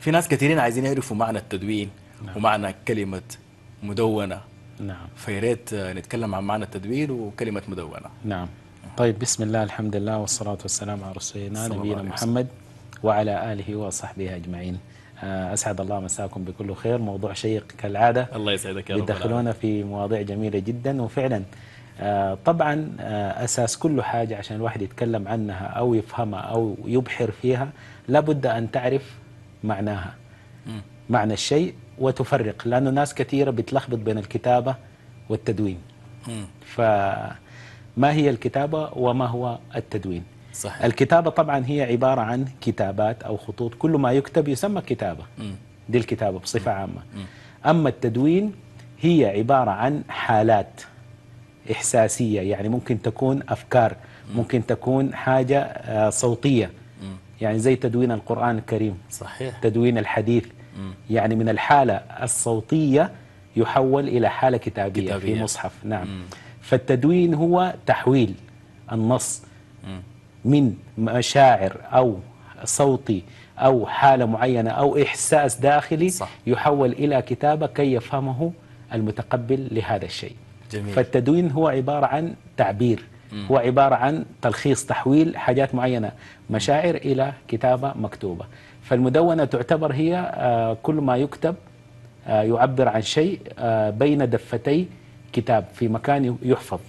في ناس كثيرين عايزين يعرفوا معنى التدوين نعم. ومعنى كلمة مدونة. نعم. فياريت آه، نتكلم عن معنى التدوين وكلمة مدونة. نعم. طيب بسم الله الحمد لله والصلاة والسلام على رسولنا نبينا محمد وعلى آله وصحبه أجمعين. آه، أسعد الله مساكم بكل خير. موضوع شيق كالعادة. الله يسعدك يا رب. بيدخلونا في مواضيع جميلة جدا. وفعلا آه، طبعا أساس كل حاجة عشان الواحد يتكلم عنها أو يفهمها أو يبحر فيها لابد أن تعرف معناها. معنى الشيء وتفرق لأنه ناس كثيرة بتلخبط بين الكتابة والتدوين. فما هي الكتابة وما هو التدوين صحيح الكتابة طبعا هي عبارة عن كتابات أو خطوط كل ما يكتب يسمى كتابة مم. دي الكتابة بصفة عامة مم. أما التدوين هي عبارة عن حالات إحساسية يعني ممكن تكون أفكار ممكن تكون حاجة آه، صوتية. يعني زي تدوين القرآن الكريم صحيح تدوين الحديث مم. يعني من الحالة الصوتية يحول إلى حالة كتابية, كتابية. في مصحف نعم مم. فالتدوين هو تحويل النص. من مشاعر أو صوتي أو حالة معينة أو إحساس داخلي صح. يحول إلى كتابة كي يفهمه المتقبل لهذا الشيء جميل فالتدوين هو عبارة عن تعبير هو عبارة عن تلخيص تحويل حاجات معينة مشاعر إلى كتابة مكتوبة. فالمدونة تعتبر هي آه، كل ما يكتب آه، يعبر عن شيء آه، بين دفتي كتاب في مكان يحفظ.